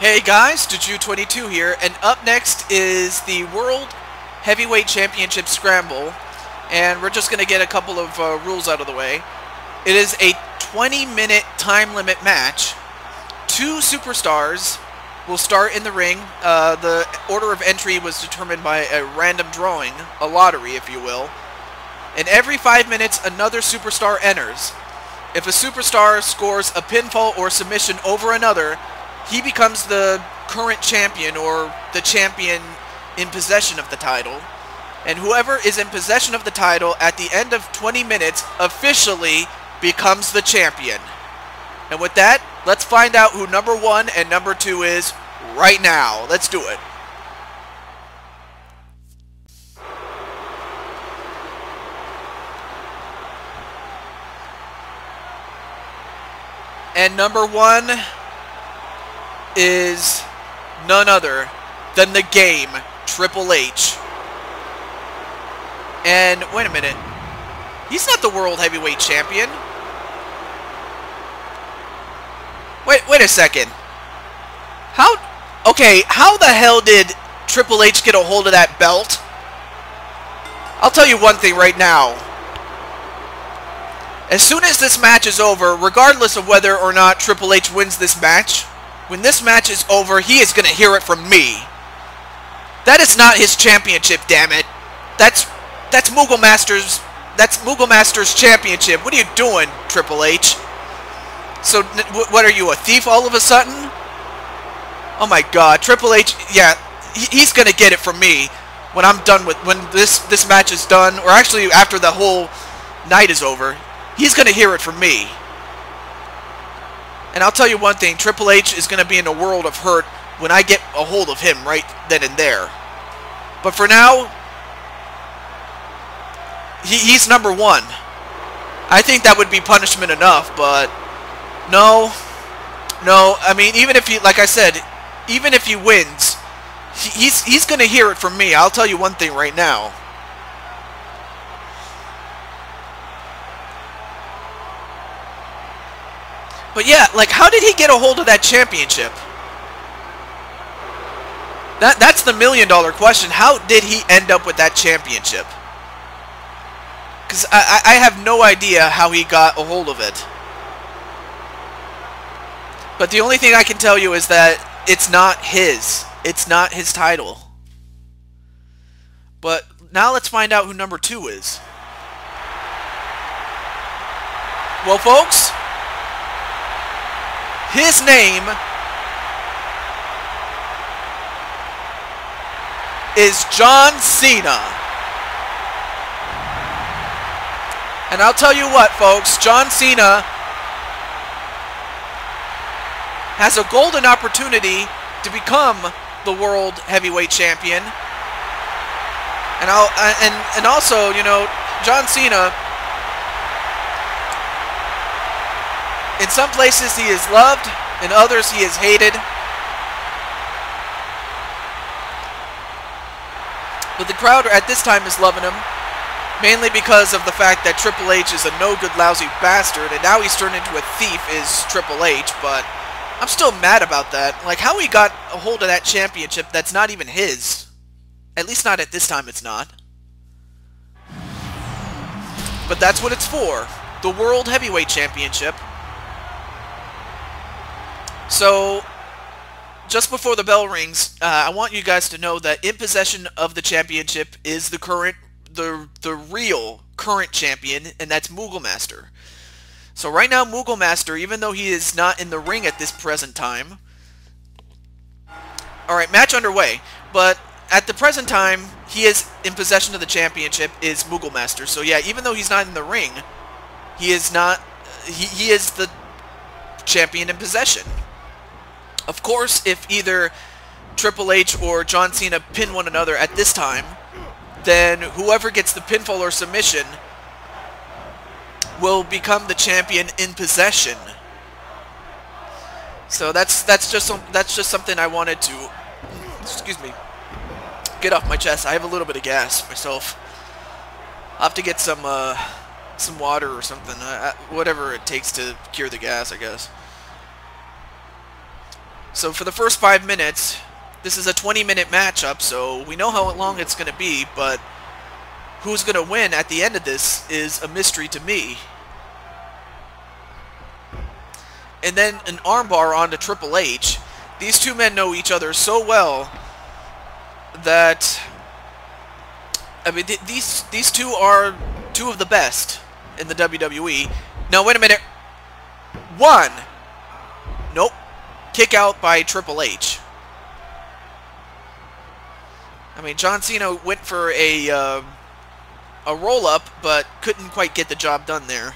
Hey guys, Juju22 here, and up next is the World Heavyweight Championship Scramble, and we're just going to get a couple of uh, rules out of the way. It is a 20-minute time limit match. Two superstars will start in the ring. Uh, the order of entry was determined by a random drawing, a lottery if you will. And every five minutes, another superstar enters. If a superstar scores a pinfall or submission over another, he becomes the current champion or the champion in possession of the title. And whoever is in possession of the title at the end of 20 minutes officially becomes the champion. And with that, let's find out who number one and number two is right now. Let's do it. And number one is none other than the game, Triple H. And wait a minute. He's not the World Heavyweight Champion. Wait, wait a second. How... Okay, how the hell did Triple H get a hold of that belt? I'll tell you one thing right now. As soon as this match is over, regardless of whether or not Triple H wins this match, when this match is over, he is going to hear it from me. That is not his championship, damn it. That's that's Moogle Masters. That's Moogle Masters championship. What are you doing, Triple H? So what are you, a thief all of a sudden? Oh my God, Triple H. Yeah, he's gonna get it from me when I'm done with when this this match is done, or actually after the whole night is over. He's gonna hear it from me. And I'll tell you one thing, Triple H is going to be in a world of hurt when I get a hold of him right then and there. But for now, he, he's number one. I think that would be punishment enough, but no, no. I mean, even if he, like I said, even if he wins, he, he's he's going to hear it from me. I'll tell you one thing right now. But yeah, like, how did he get a hold of that championship? That That's the million dollar question. How did he end up with that championship? Because I, I have no idea how he got a hold of it. But the only thing I can tell you is that it's not his. It's not his title. But now let's find out who number two is. Well, folks, his name is John Cena. And I'll tell you what, folks, John Cena has a golden opportunity to become the world heavyweight champion. And I'll uh, and and also, you know, John Cena In some places he is loved, in others he is hated. But the crowd at this time is loving him, mainly because of the fact that Triple H is a no-good, lousy bastard, and now he's turned into a thief is Triple H, but I'm still mad about that. Like, how he got a hold of that championship that's not even his. At least not at this time it's not. But that's what it's for. The World Heavyweight Championship. So, just before the bell rings, uh, I want you guys to know that in possession of the championship is the current, the the real current champion, and that's Moogle Master. So right now, Moogle Master, even though he is not in the ring at this present time, all right, match underway. But at the present time, he is in possession of the championship. Is Moogle Master? So yeah, even though he's not in the ring, he is not. He he is the champion in possession. Of course, if either Triple H or John Cena pin one another at this time, then whoever gets the pinfall or submission will become the champion in possession. So that's that's just some, that's just something I wanted to excuse me get off my chest. I have a little bit of gas myself. I'll have to get some uh, some water or something, uh, whatever it takes to cure the gas, I guess. So for the first five minutes, this is a 20-minute matchup, so we know how long it's going to be, but who's going to win at the end of this is a mystery to me. And then an armbar onto Triple H. These two men know each other so well that I mean th these these two are two of the best in the WWE. Now wait a minute. One. Nope. Kick out by Triple H. I mean John Cena went for a uh, a roll up, but couldn't quite get the job done there.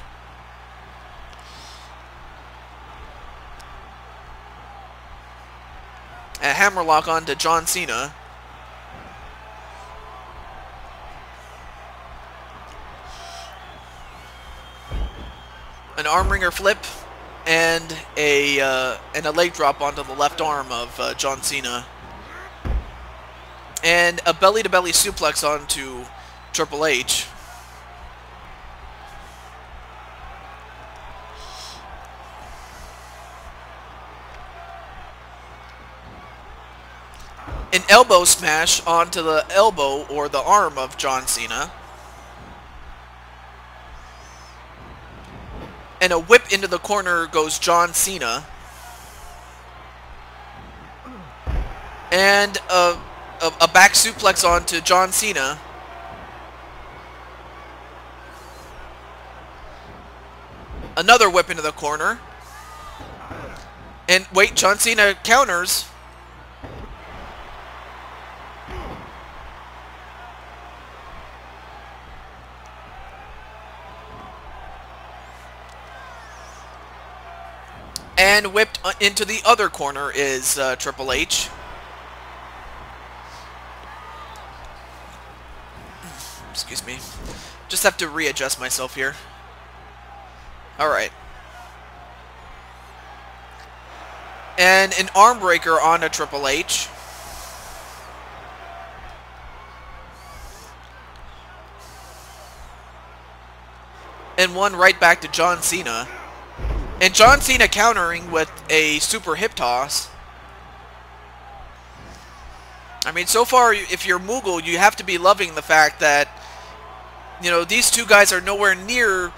A hammerlock onto John Cena. An arm wringer flip and a uh, and a leg drop onto the left arm of uh, John Cena. And a belly-to-belly -belly suplex onto Triple H. An elbow smash onto the elbow or the arm of John Cena. And a whip into the corner goes John Cena. And a, a, a back suplex onto John Cena. Another whip into the corner. And wait, John Cena counters. And whipped uh, into the other corner is uh, Triple H. Excuse me. Just have to readjust myself here. Alright. And an arm breaker on a Triple H. And one right back to John Cena. And John Cena countering with a super hip toss. I mean, so far, if you're Moogle, you have to be loving the fact that, you know, these two guys are nowhere near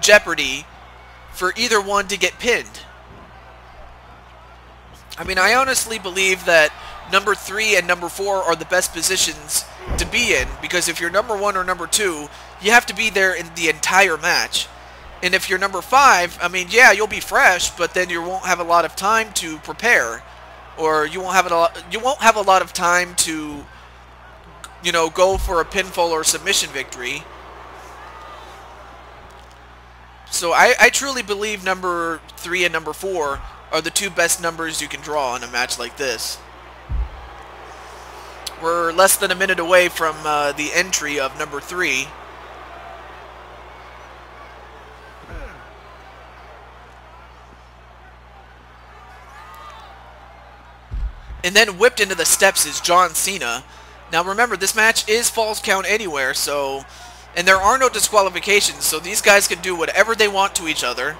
jeopardy for either one to get pinned. I mean, I honestly believe that number three and number four are the best positions to be in because if you're number one or number two, you have to be there in the entire match. And if you're number five, I mean, yeah, you'll be fresh, but then you won't have a lot of time to prepare, or you won't have a lot. You won't have a lot of time to, you know, go for a pinfall or submission victory. So I, I truly believe number three and number four are the two best numbers you can draw in a match like this. We're less than a minute away from uh, the entry of number three. And then whipped into the steps is John Cena. Now remember, this match is falls count anywhere, so... And there are no disqualifications, so these guys can do whatever they want to each other.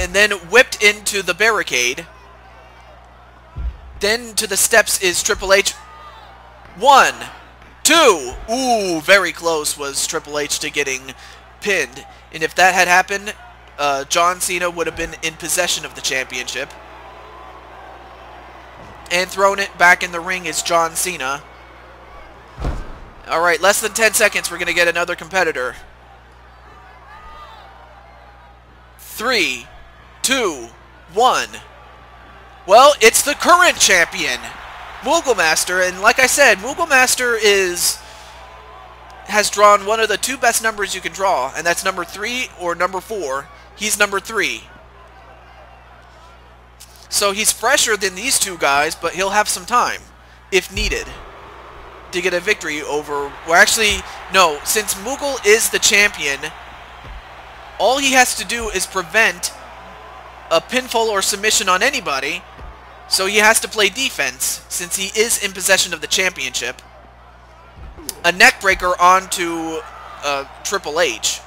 And then whipped into the barricade. Then to the steps is Triple H. One, two. Ooh, very close was Triple H to getting pinned. And if that had happened, uh, John Cena would have been in possession of the championship. And thrown it back in the ring is John Cena. Alright, less than 10 seconds, we're going to get another competitor. Three, two, one. Well, it's the current champion, Moogle Master, and like I said, Moogle Master is has drawn one of the two best numbers you can draw, and that's number three or number four. He's number three. So he's fresher than these two guys, but he'll have some time, if needed, to get a victory over... Well, actually, no. Since Moogle is the champion, all he has to do is prevent a pinfall or submission on anybody, so he has to play defense, since he is in possession of the championship. A neckbreaker onto uh, Triple H.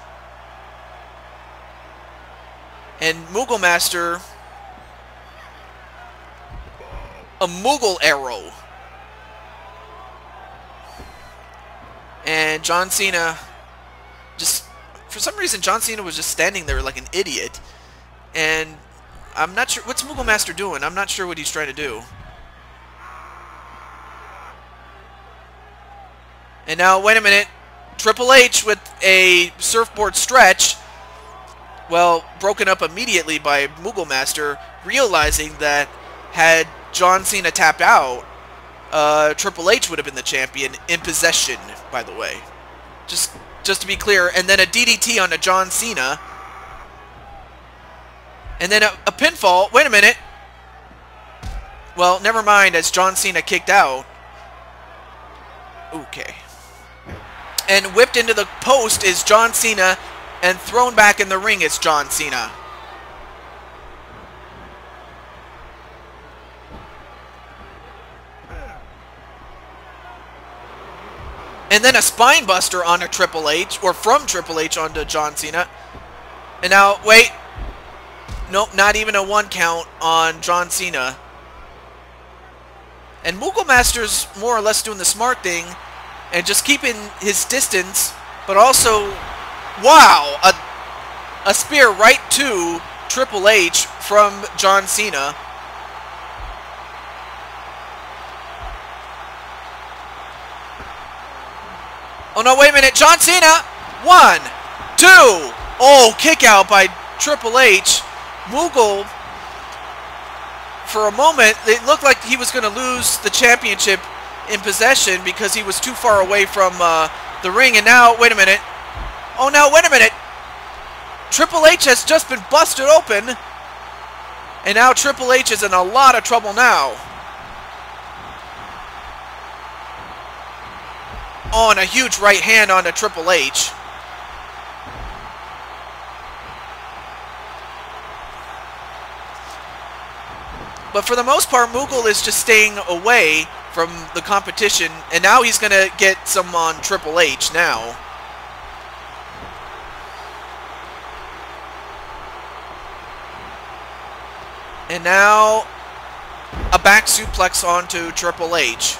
And Moogle Master... A Moogle Arrow. And John Cena just... For some reason, John Cena was just standing there like an idiot. And I'm not sure... What's Moogle Master doing? I'm not sure what he's trying to do. And now, wait a minute. Triple H with a surfboard stretch. Well, broken up immediately by Moogle Master, realizing that had John Cena tapped out, uh, Triple H would have been the champion in possession, by the way. Just just to be clear. And then a DDT on a John Cena. And then a, a pinfall. Wait a minute. Well, never mind, as John Cena kicked out. Okay. And whipped into the post is John Cena, and thrown back in the ring is John Cena. And then a spine buster on a Triple H, or from Triple H onto John Cena. And now, wait. Nope, not even a one count on John Cena. And Moogle Master's more or less doing the smart thing and just keeping his distance, but also, wow, a, a spear right to Triple H from John Cena. Oh, no, wait a minute. John Cena. One, two. Oh, kick out by Triple H. Moogle, for a moment, it looked like he was going to lose the championship in possession because he was too far away from uh, the ring. And now, wait a minute. Oh, now, wait a minute. Triple H has just been busted open. And now Triple H is in a lot of trouble now. Oh, and a huge right hand on a Triple H. But for the most part, Moogle is just staying away from the competition. And now he's going to get some on Triple H now. And now a back suplex onto Triple H.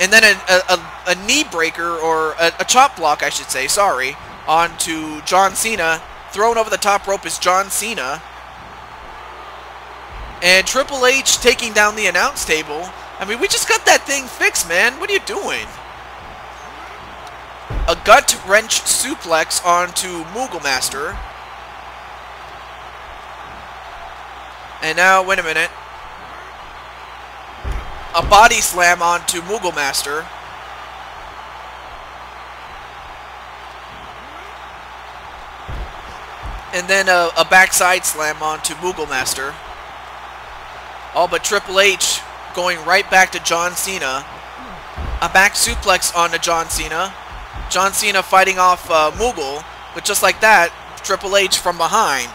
And then a, a, a knee breaker, or a, a chop block, I should say, sorry, onto John Cena. Thrown over the top rope is John Cena. And Triple H taking down the announce table. I mean, we just got that thing fixed, man. What are you doing? A gut wrench suplex onto Moogle Master. And now, wait a minute. A body slam onto Moogle Master. And then a, a backside slam onto Moogle Master. All but Triple H going right back to John Cena. A back suplex onto John Cena. John Cena fighting off uh, Moogle, but just like that, Triple H from behind.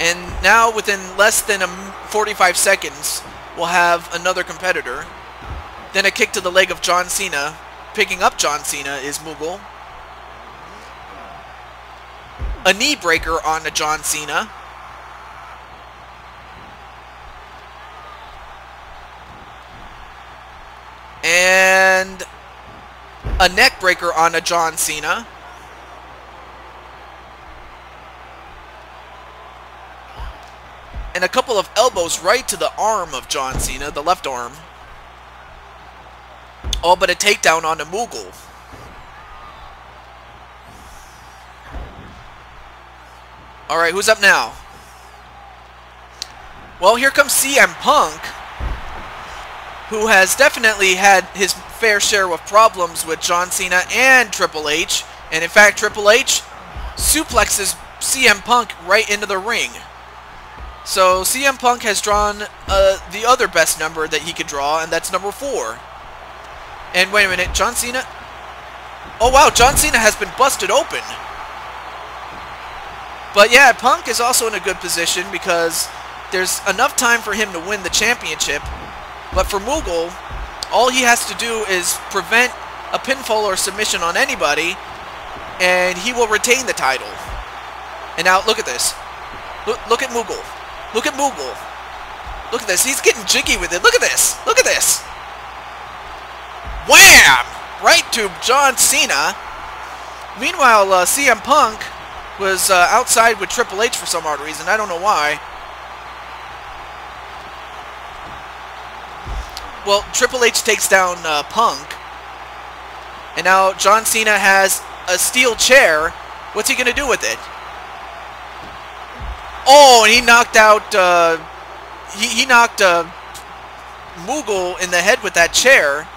And now, within less than 45 seconds, we'll have another competitor. Then a kick to the leg of John Cena. Picking up John Cena is Moogle. A knee breaker on to John Cena. And a neck breaker on a John Cena. And a couple of elbows right to the arm of John Cena, the left arm. All but a takedown on a Moogle. Alright, who's up now? Well, here comes CM Punk who has definitely had his fair share of problems with John Cena and Triple H. And in fact, Triple H suplexes CM Punk right into the ring. So CM Punk has drawn uh, the other best number that he could draw, and that's number four. And wait a minute, John Cena? Oh wow, John Cena has been busted open. But yeah, Punk is also in a good position because there's enough time for him to win the championship but for Moogle, all he has to do is prevent a pinfall or submission on anybody, and he will retain the title. And now look at this. Look, look at Moogle. Look at Moogle. Look at this. He's getting jiggy with it. Look at this. Look at this. Wham! Right to John Cena. Meanwhile, uh, CM Punk was uh, outside with Triple H for some odd reason. I don't know why. Well, Triple H takes down uh, Punk. And now John Cena has a steel chair. What's he going to do with it? Oh, and he knocked out... Uh, he, he knocked uh, Moogle in the head with that chair.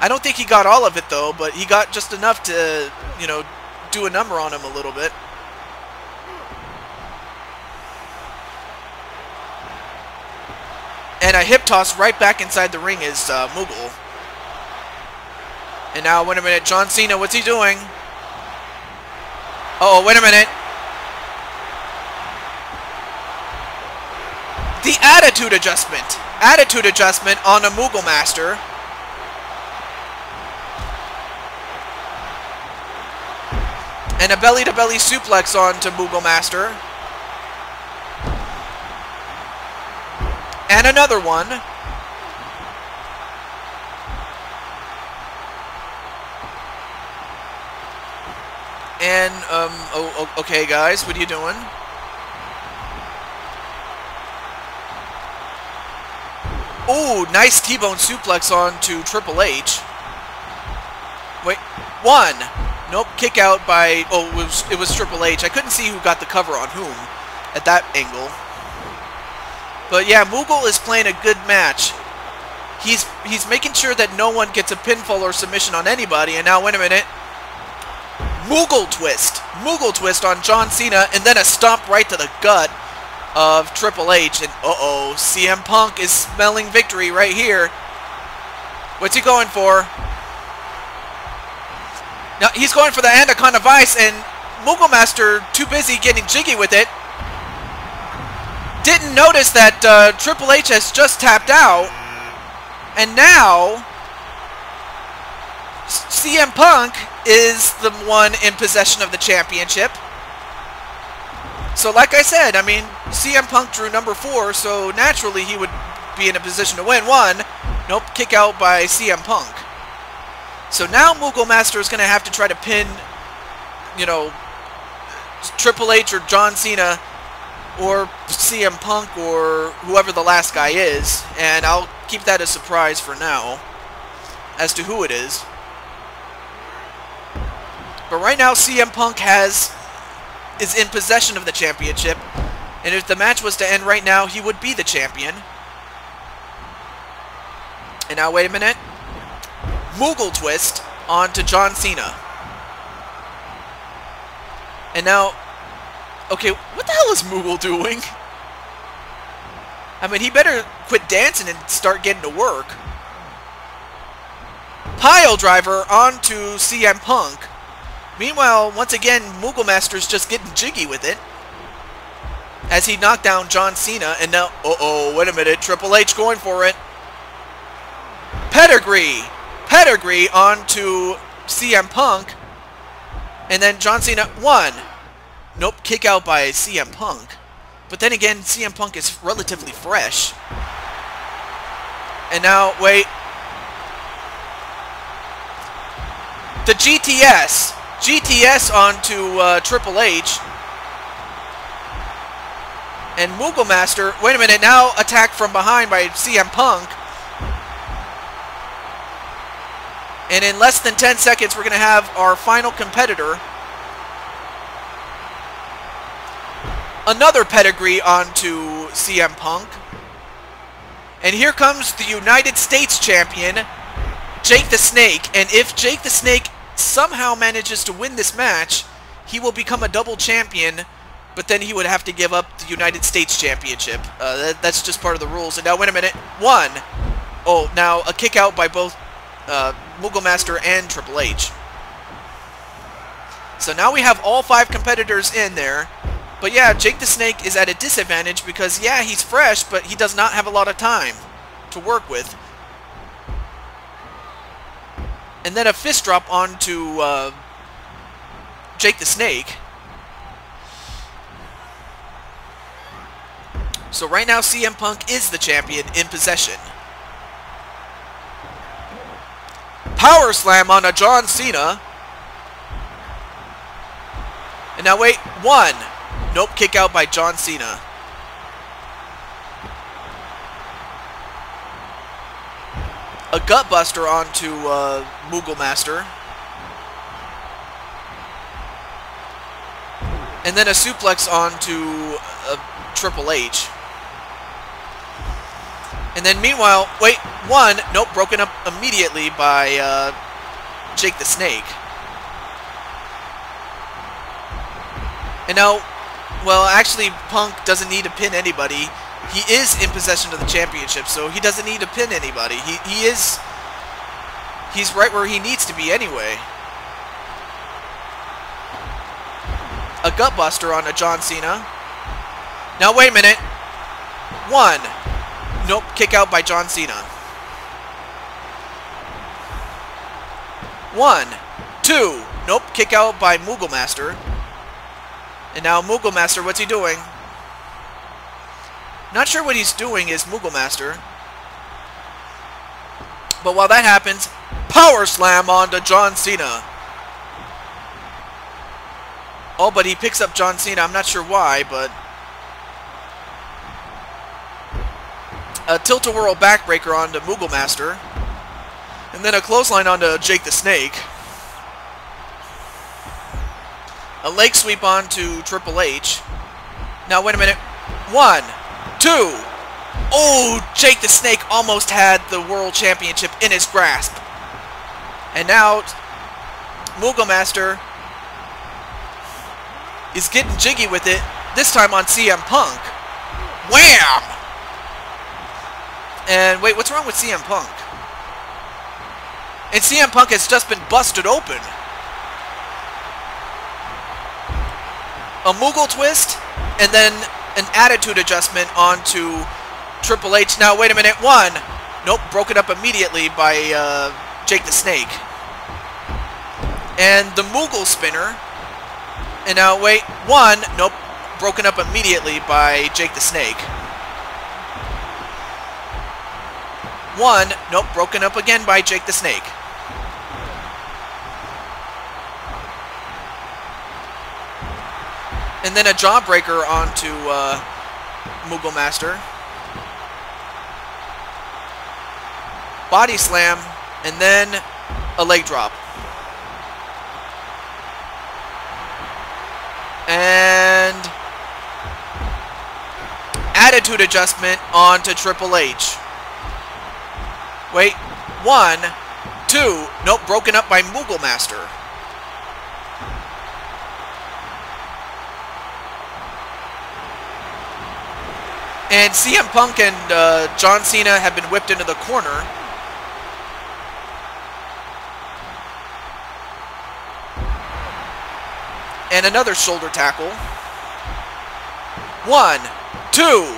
I don't think he got all of it, though, but he got just enough to, you know, do a number on him a little bit. And a hip toss right back inside the ring is uh, Moogle. And now, wait a minute, John Cena, what's he doing? Uh oh, wait a minute. The attitude adjustment. Attitude adjustment on a Moogle Master. And a belly-to-belly -belly suplex onto Moogle Master. And another one. And, um, oh, okay, guys, what are you doing? Ooh, nice T-bone suplex onto Triple H. Wait, one. Nope, kick out by, oh, it was, it was Triple H. I couldn't see who got the cover on whom at that angle. But yeah, Moogle is playing a good match. He's he's making sure that no one gets a pinfall or submission on anybody. And now, wait a minute. Moogle twist. Moogle twist on John Cena, and then a stomp right to the gut of Triple H. And uh-oh, CM Punk is smelling victory right here. What's he going for? Now, he's going for the Anaconda Vice, and Moogle Master too busy getting jiggy with it. Didn't notice that uh, Triple H has just tapped out. And now, CM Punk is the one in possession of the championship. So like I said, I mean, CM Punk drew number four, so naturally he would be in a position to win. One, nope, kick out by CM Punk. So now Moogle Master is going to have to try to pin, you know, Triple H or John Cena or CM Punk or whoever the last guy is, and I'll keep that a surprise for now as to who it is. But right now, CM Punk has is in possession of the championship. And if the match was to end right now, he would be the champion. And now, wait a minute. Moogle twist onto John Cena. And now, okay, what the hell is Moogle doing? I mean, he better quit dancing and start getting to work. Pile driver onto CM Punk. Meanwhile, once again, Moogle Master's just getting jiggy with it. As he knocked down John Cena, and now, uh-oh, wait a minute, Triple H going for it. Pedigree! Pedigree onto CM Punk. And then John Cena, one. Nope, kick out by CM Punk. But then again, CM Punk is relatively fresh. And now, wait. The GTS. GTS onto uh, Triple H. And Moogle Master, wait a minute, now attacked from behind by CM Punk. And in less than 10 seconds, we're going to have our final competitor. Another pedigree onto CM Punk. And here comes the United States champion, Jake the Snake. And if Jake the Snake somehow manages to win this match, he will become a double champion, but then he would have to give up the United States Championship. Uh, that, that's just part of the rules. And now, wait a minute. One. Oh, now a kick out by both uh, Moogle Master and Triple H. So now we have all five competitors in there. But yeah, Jake the Snake is at a disadvantage because, yeah, he's fresh, but he does not have a lot of time to work with. And then a fist drop onto uh, Jake the Snake. So right now, CM Punk is the champion in possession. Power slam on a John Cena. And now wait, one. Nope, kick out by John Cena. A gutbuster onto uh, Moogle Master. And then a suplex onto uh, Triple H. And then meanwhile, wait, one, nope, broken up immediately by uh, Jake the Snake. And now, well, actually, Punk doesn't need to pin anybody. He is in possession of the championship, so he doesn't need to pin anybody. He, he is... He's right where he needs to be anyway. A gutbuster on a John Cena. Now, wait a minute. One. Nope, kick out by John Cena. One. Two. Nope, kick out by Moogle Master. And now Moogle Master, what's he doing? Not sure what he's doing is Moogle Master. But while that happens, Power Slam onto John Cena. Oh, but he picks up John Cena. I'm not sure why, but... A tilt-a-whirl backbreaker onto Moogle Master. And then a clothesline onto Jake the Snake. A leg sweep onto Triple H. Now, wait a minute. One, two. Oh, Jake the Snake almost had the World Championship in his grasp. And now, Moogle Master is getting jiggy with it, this time on CM Punk. Wham! And wait, what's wrong with CM Punk? And CM Punk has just been busted open. a Moogle twist, and then an attitude adjustment onto Triple H. Now, wait a minute. One. Nope, broken up immediately by uh, Jake the Snake. And the Moogle spinner. And now, wait. One. Nope, broken up immediately by Jake the Snake. One. Nope, broken up again by Jake the Snake. And then a jawbreaker onto uh, Moogle Master. Body slam, and then a leg drop. And attitude adjustment onto Triple H. Wait, one, two, nope, broken up by Moogle Master. And CM Punk and uh, John Cena have been whipped into the corner. And another shoulder tackle. One, two.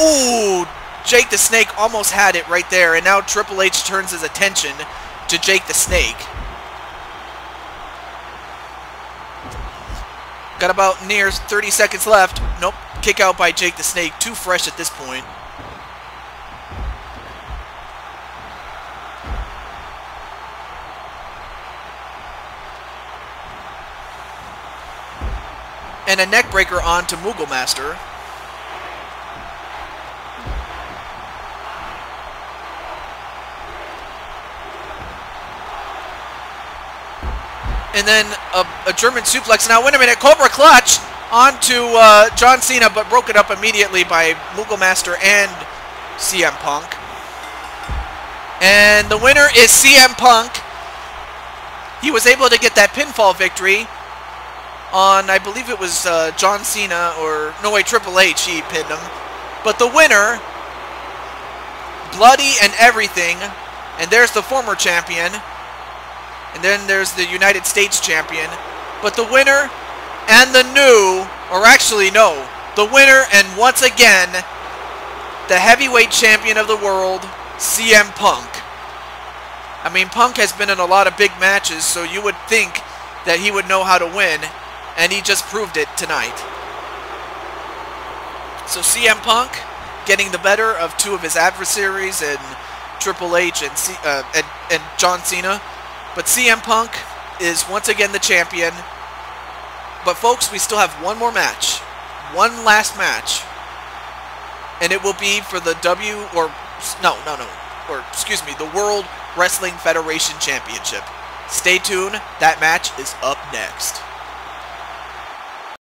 Ooh, Jake the Snake almost had it right there. And now Triple H turns his attention to Jake the Snake. Got about near 30 seconds left. Nope, Kick out by Jake the Snake. Too fresh at this point. And a neckbreaker on to Moogle Master. And then a, a German suplex. Now, wait a minute. Cobra Clutch onto uh, John Cena, but broke it up immediately by Moogle Master and CM Punk. And the winner is CM Punk. He was able to get that pinfall victory on, I believe it was uh, John Cena, or, no wait, Triple H, he pinned him. But the winner, bloody and everything, and there's the former champion, and then there's the United States champion. But the winner and the new, or actually no, the winner and once again, the heavyweight champion of the world, CM Punk. I mean, Punk has been in a lot of big matches, so you would think that he would know how to win, and he just proved it tonight. So CM Punk getting the better of two of his adversaries in Triple H and, C, uh, and, and John Cena. But CM Punk is once again the champion. But folks, we still have one more match. One last match. And it will be for the W or no, no, no. Or excuse me, the World Wrestling Federation Championship. Stay tuned. That match is up next.